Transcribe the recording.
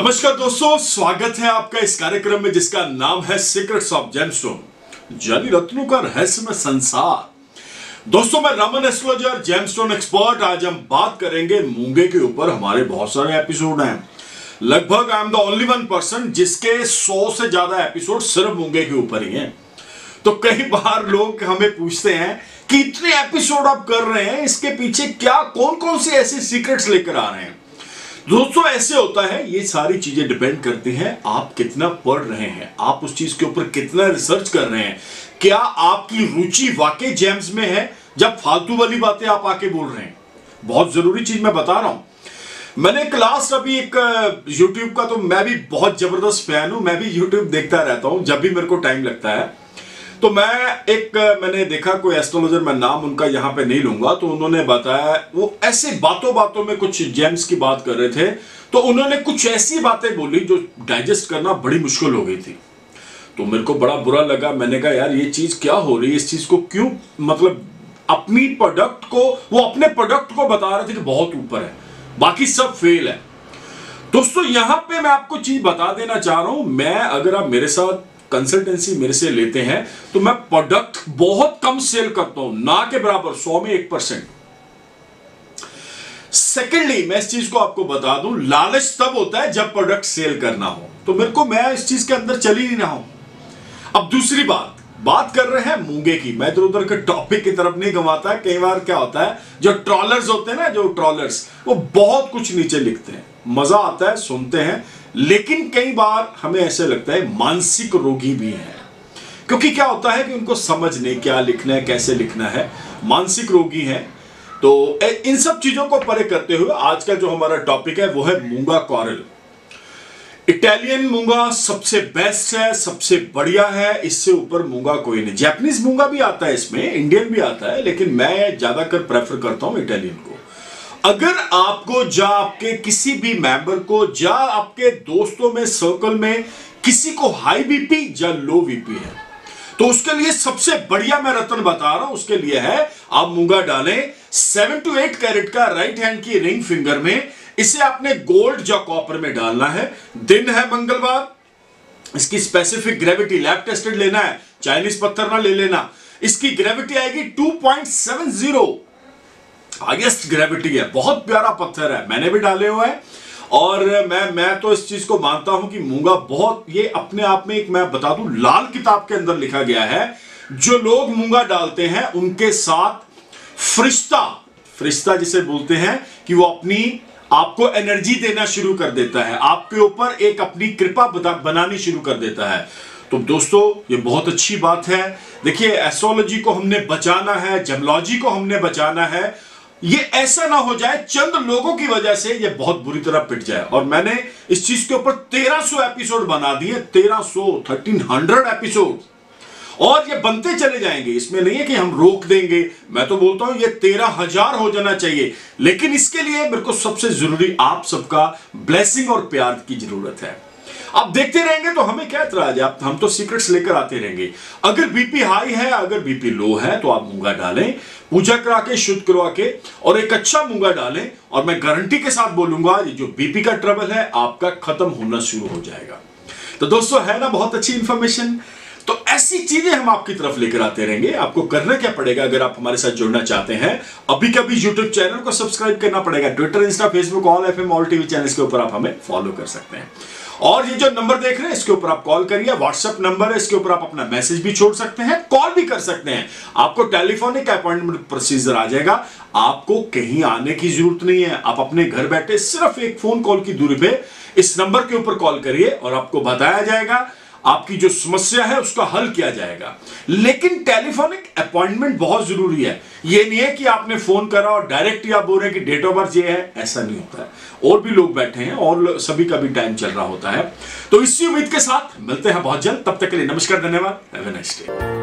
नमस्कार दोस्तों, स्वागत है आपका इस कार्यक्रम में जिसका नाम है सीक्रेट्स ऑफ़ जेमस्टोन जानी रत्नों का रहस्यमय संसार। दोस्तों, मैं रमन एस्ट्रोलॉजर जेमस्टोन एक्सपर्ट आज हम बात करेंगे मूँगे के ऊपर। हमारे बहुत सारे एपिसोड हैं। लगभग I am the only one person जिसके 100 से ज़्यादा एपिसोड सिर्फ़ मूँगे के ऊपर ही हैं। तो कई बार लोग हमें पूछते हैं कि इतने एपिसोड आप कर रहे हैं, इसके पीछे क्या कौन कौन से ऐसे सीक्रेट्स लेकर आ रहे हैं? दोस्तों, ऐसे होता है, ये सारी चीज़ें डिपेंड करती हैं, आप कितना पढ़ रहे हैं, आप उस चीज़ के ऊपर कितना रिसर्च कर रहे हैं, क्या आपकी रुचि वाकई जेम्स में है, जब फालतू वाली बातें आप आके बोल रहे हैं? बहुत ज़रूरी चीज़ मैं बता रहा हूँ। मैंने एक लास्ट अभी एक यूट्यूब का तो मैं भी बहुत ज़बरदस्त फ़ैन हूँ, मैं भी यूट्यूब देखता रहता हूँ, जब भी मेरे को टाइम लगता है। तो मैं एक, मैंने देखा कोई एस्ट्रोलॉजर मैं नाम उनका यहाँ पे नहीं लूँगा तो उन्होंने बताया, वो ऐसे बातों बातों में कुछ जेम्स की बात कर रहे थे तो उन्होंने कुछ ऐसी बातें बोली जो डाइजेस्ट करना बड़ी मुश्किल हो गई थी। तो मेरे को बड़ा बुरा लगा, मैंने कहा, यार, ये चीज़ क्या हो रही है? इस चीज़ को क्यों मतलब अपनी प्रोडक्ट को, वो अपने प्रोडक्ट को बता रहे थे कि बहुत ऊपर है, बाकी सब फेल है। दोस्तों, यहाँ पे मैं आपको चीज़ बता देना चाह रहा हूँ, मैं, अगर आप मेरे साथ कंसल्टेंसी मेरे से लेते हैं तो मैं प्रोडक्ट बहुत कम सेल करता हूँ, ना के बराबर, सौ में एक परसेंट सेकेंडली मैं इस चीज़ को आपको बता दूँ, लालच तब होता है जब प्रोडक्ट सेल करना हो। तो मेरे को, मैं इस चीज़ के अंदर चली ही नहीं रहा हूँ। अब दूसरी बात बात कर रहे हैं मूँगे की। मैं इधर उधर के टॉपिक की तरफ़ नहीं गंवाता कई बार क्या होता है, जो ट्रॉलर्स होते हैं ना, जो ट्रॉलर्स वो बहुत कुछ नीचे लिखते हैं। मज़ा आता है, सुनते हैं लेकिन कई बार हमें ऐसे लगता है मानसिक रोगी भी है। क्योंकि क्या होता है कि उनको समझ नहीं क्या लिखना है, कैसे लिखना है। मानसिक रोगी है। तो इन सब चीज़ों को परे करते हुए आज का जो हमारा टॉपिक है, वो है मूँगा कॉरल। इटालियन मूँगा सबसे बेस्ट है, सबसे बढ़िया है, इससे ऊपर मूँगा कोई नहीं। जैपनीज मूँगा भी आता है इसमें इंडियन भी आता है, लेकिन मैं ज़्यादातर प्रेफर करता हूँ इटालियन को। अगर आपको, जा आपके किसी भी मेंबर को, जा आपके दोस्तों में सर्कल में किसी को हाई बीपी या लो बीपी है तो उसके लिए सबसे बढ़िया मैं रतन बता रहा हूँ, उसके लिए है, आप मूँगा डालें सेवन टू एट कैरेट का राइट हैंड की रिंग फिंगर में, इसे आपने गोल्ड या कॉपर में डालना है। दिन है मंगलवार, इसकी स्पेसिफिक ग्रेविटी लैब टेस्टेड लेना है चाइनीज़ पत्थर ना ले लेना। इसकी ग्रेविटी आएगी 2.70 हाईएस्ट ग्रेविटी है, बहुत प्यारा पत्थर है, मैंने भी डाले हुए हैं। और मैं मैं तो इस चीज़ को मानता हूँ कि मूँगा बहुत, ये अपने आप में एक, मैं बता दूँ, लाल किताब के अंदर लिखा गया है, जो लोग मूँगा डालते हैं, उनके साथ फ्रिश्ता फ्रिश्ता जिसे बोलते हैं, कि वो अपनी, आपको एनर्जी देना शुरू कर देता है, आपके ऊपर एक अपनी कृपा बनानी शुरू कर देता है। तो दोस्तों, ये बहुत अच्छी बात है। देखिए एस्ट्रोलॉजी को हमने बचाना है, जेमोलॉजी को हमने बचाना है ये ऐसा ना हो जाए, चंद लोगों की वजह से ये बहुत बुरी तरह पिट जाए। और मैंने इस चीज़ के ऊपर 1300 एपिसोड बना दिए 1300 1300 एपिसोड और ये बनते चले जाएँगे, इसमें नहीं है कि हम रोक देंगे। मैं तो बोलता हूँ, ये तेरह हज़ार हो जाना चाहिए। लेकिन इसके लिए मेरे को सबसे ज़रूरी आप सबका ब्लेसिंग और प्यार की ज़रूरत है। आप देखते रहेंगे तो हमें क्या इतराज है? हम तो सीक्रेट्स लेकर आते रहेंगे। अगर बीपी हाई है, अगर बीपी लो है तो आप मूँगा डालें, पूजा करा के शुद्ध करवा के और एक अच्छा मूँगा डालें, और मैं गारंटी के साथ बोलूँगा जो बीपी का ट्रबल है, आपका खत्म होना शुरू हो जाएगा। तो दोस्तों, है ना बहुत अच्छी इंफॉर्मेशन तो ऐसी चीज़ें हम आपकी तरफ़ लेकर आते रहेंगे। आपको करना क्या पड़ेगा? अगर आप हमारे साथ जुड़ना चाहते हैं अभी कभी यूट्यूब चैनल को सब्सक्राइब करना पड़ेगा। Twitter Insta Facebook all FM all TV TV channel के ऊपर आप हमें फॉलो कर सकते हैं। और ये जो नंबर देख रहे हैं, इसके ऊपर आप कॉल करिए। व्हाट्सएप नंबर है, इसके ऊपर आप अपना मैसेज भी छोड़ सकते हैं कॉल भी कर सकते हैं। आपको टेलीफोनिक अपॉइंटमेंट प्रोसीजर आ जाएगा। आपको कहीं आने की ज़रूरत नहीं है। आप अपने घर बैठे सिर्फ़ एक फ़ोन कॉल की दूरी पे इस नंबर के ऊपर कॉल करिए और आपको बताया जाएगा आपकी जो समस्या है, उसका हल किया जाएगा। लेकिन टेलीफोनिक अपॉइंटमेंट बहुत ज़रूरी है। यह नहीं है कि आपने फ़ोन करा और डायरेक्ट ही आप बोल रहे हैं कि डेट ऑफ़ बर्थ ये है। ऐसा नहीं होता है। और भी लोग बैठे हैं और सभी का भी टाइम चल रहा होता है। तो इसी उम्मीद के साथ मिलते हैं बहुत जल्द। तब तक के लिए नमस्कार, धन्यवाद।